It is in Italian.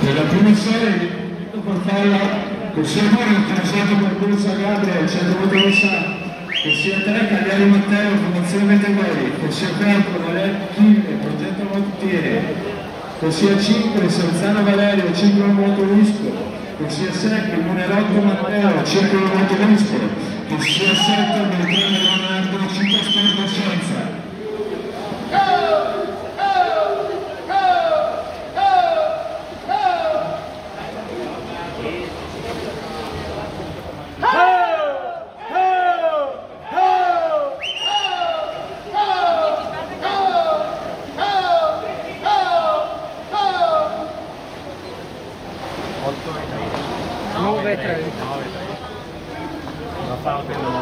prima serie di Portella, che sia noi interessato per Bruzza Gabriele, Centro Motosa, che sia te, Cagliari Matteo, Fondazione Metegori, che sia Petro, Valerio Chille, Progetto Montiere, che sia 5, Salzano Valerio, Ciclo Motorisco, che sia 6, Munerotto Matteo, Ciclo Motorisco, che sia 7, Beltrano Leonardo, Não e trazer. Não fala pelo